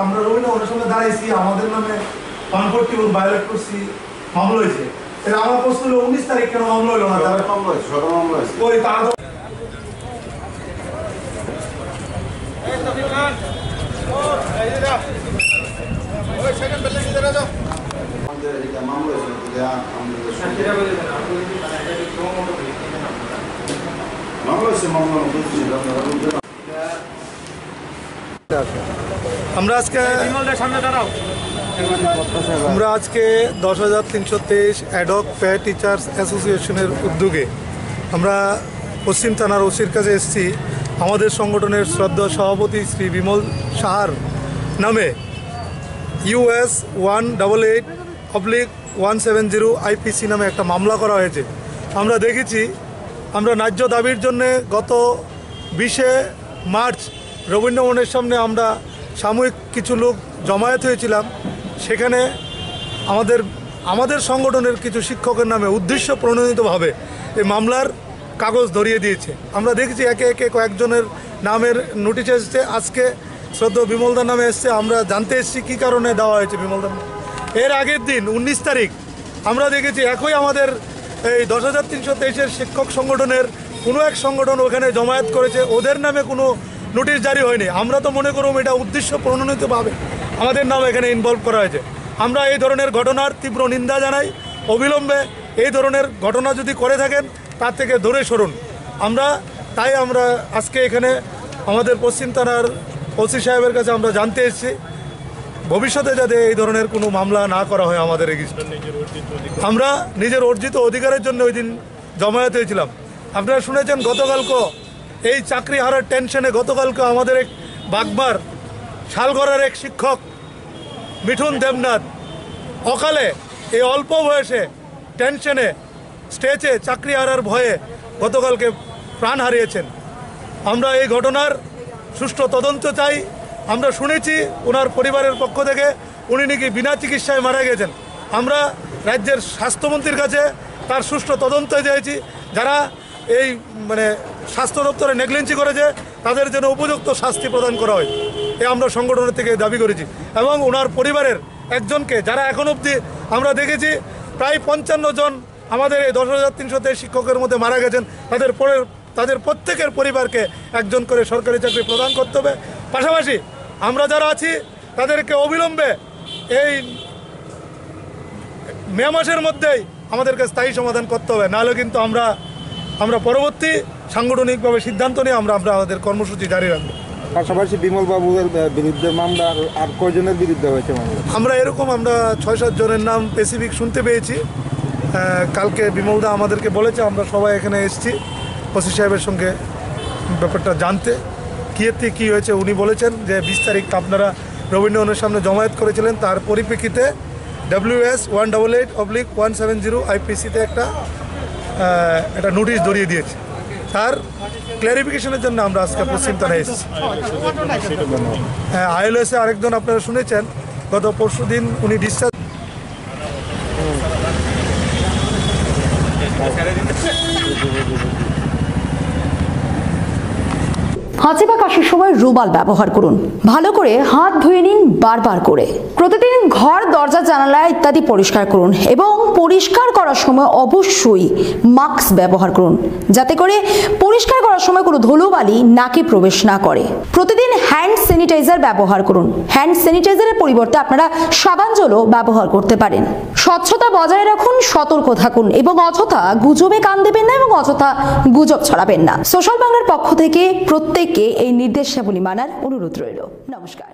আমরা রবীন্দ্র ওনার সঙ্গে দাঁড়াইছি আমাদের নামে পানপট্টি এবং ভায়োলেট করছি মামলা হয়েছে। এটা আমার প্রশ্ন হলো উনিশ তারিখ কেন মামলা হলো না? তারা মামলা হয়েছে সকালে মামলা হয়েছে। ওই তারা তো মামলা হয়েছে মামলা আমরা আজকে আমরা আজকে দশ হাজার তিনশো তেইশ অ্যাডক পে টিচার্স অ্যাসোসিয়েশনের উদ্যোগে আমরা পশ্চিম থানার ওসির কাছে এসেছি। আমাদের সংগঠনের শ্রদ্ধা সভাপতি শ্রী বিমল সাহার নামে US one double eight oblique one seven zero IPC নামে একটা মামলা করা হয়েছে। আমরা দেখেছি, আমরা ন্যায্য দাবির জন্য গত বিশে মার্চ রবীন্দ্রভবনের সামনে আমরা সাময়িক কিছু লোক জমায়েত হয়েছিলাম। সেখানে আমাদের আমাদের সংগঠনের কিছু শিক্ষকের নামে উদ্দেশ্য প্রণোদিতভাবে এই মামলার কাগজ ধরিয়ে দিয়েছে। আমরা দেখেছি একে একে কয়েকজনের নামের নোটিশ এসেছে। আজকে শ্রদ্ধ বিমলদার নামে এসছে। আমরা জানতে এসেছি কী কারণে দেওয়া হয়েছে বিমলদার নামে। এর আগের দিন উনিশ তারিখ আমরা দেখেছি একই আমাদের এই দশ হাজার তিনশো তেইশের শিক্ষক সংগঠনের কোনো এক সংগঠন ওখানে জমায়েত করেছে। ওদের নামে কোনো নোটিশ জারি হয়নি। আমরা তো মনে করব এটা উদ্দেশ্য প্রণোদিতভাবে আমাদের নাম এখানে ইনভলভ করা হয়েছে। আমরা এই ধরনের ঘটনার তীব্র নিন্দা জানাই, অবিলম্বে এই ধরনের ঘটনা যদি করে থাকেন, তার থেকে দূরে সরুন। আমরা, তাই আমরা আজকে এখানে আমাদের পশ্চিম থানার ওসি সাহেবের কাছে আমরা জানতে এসেছি। ভবিষ্যতে যাতে এই ধরনের কোনো মামলা না করা হয় আমাদের আমরা নিজের অর্জিত অধিকারের জন্য ওই দিন জমায়েত হয়েছিলাম। আপনারা শুনেছেন গতকালকে এই চাকরি হারার টেনশনে গতকালকে আমাদের এক বাগমার শালগড়ের এক শিক্ষক, মিঠুন দেবনাথ, অকালে এই অল্প বয়সে টেনশনে স্টেজে চাকরি হারার ভয়ে গতকালকে প্রাণ হারিয়েছেন। আমরা এই ঘটনার সুষ্ঠু তদন্ত চাই। আমরা শুনেছি ওনার পরিবারের পক্ষ থেকে, উনি নাকি বিনা চিকিৎসায় মারা গেছেন। আমরা রাজ্যের স্বাস্থ্যমন্ত্রীর কাছে তার সুষ্ঠু তদন্ত চেয়েছি যারা এই মানে স্বাস্থ্য দপ্তরে নেগলেন্সি করেছে তাদের জন্য উপযুক্ত শাস্তি প্রদান করা হয়, এ আমরা সংগঠনের থেকে দাবি করেছি। এবং ওনার পরিবারের একজনকে যারা এখন অবধি আমরা দেখেছি, প্রায় পঞ্চান্ন জন আমাদের এই দশ হাজার তিনশো শিক্ষকের মধ্যে মারা গেছেন। তাদের পরের তাদের প্রত্যেকের পরিবারকে একজন করে সরকারি চাকরি প্রদান করতে হবে। পাশাপাশি আমরা যারা আছি, তাদেরকে অবিলম্বে এই মে মাসের মধ্যেই আমাদেরকে স্থায়ী সমাধান করতে হবে। নাহলে কিন্তু আমরা আমরা পরবর্তী সাংগঠনিকভাবে সিদ্ধান্ত নিয়ে আমরা আমরা আমাদের কর্মসূচি জারি রাখব। পাশাপাশি বিমল বাবুর বিরুদ্ধে মামলা আর- কয়জনের বিরুদ্ধে হয়েছে মামলা? আমরা এরকম আমরা ছয় সাত জনের নাম স্পেসিফিক শুনতে পেয়েছি। কালকে বিমলদা আমাদেরকে বলেছে আমরা সবাই এখানে এসেছি ওসি সাহেবের সঙ্গে ব্যাপারটা জানতে। কী এতে কী হয়েছে উনি বলেছেন যে বিশ তারিখ আপনারা রবীন্দ্রভবনের সামনে জমায়েত করেছিলেন। তার পরিপ্রেক্ষিতে WS one double eight oblique one seven zero আইপিসিতে একটা একটা নোটিশ ধরিয়ে দিয়েছে। তার ক্ল্যারিফিকেশনের জন্য আমরা আজকে পশ্চিম থানায় এসেছি। হ্যাঁ আইএলএসে আরেকজন আপনারা শুনেছেন গত পরশু দিন উনি ডিসচার্জ হাঁচি বা কাশির সময় রুমাল ব্যবহার করুন। ভালো করে হাত ধুয়ে নিন বারবার করে। প্রতিদিন ঘর, দরজা, জানালা ইত্যাদি পরিষ্কার করুন এবং পরিষ্কার করার সময় অবশ্যই মাস্ক ব্যবহার করুন। যাতে করে পরিষ্কার করার সময় কোনো ধুলোবালি নাকে প্রবেশ না করে। প্রতিদিন হ্যান্ড স্যানিটাইজার ব্যবহার করুন। হ্যান্ড স্যানিটাইজারের পরিবর্তে আপনারা সাবান জলও ব্যবহার করতে পারেন। স্বচ্ছতা বজায় রাখুন, সতর্ক থাকুন এবং অযথা গুজবে কান দেবেন না এবং অযথা গুজব ছড়াবেন না। সোশ্যাল বাংলার পক্ষ থেকে প্রত্যেককে এই নির্দেশাবলী মানার অনুরোধ রইল। নমস্কার।